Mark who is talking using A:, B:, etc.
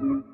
A: You.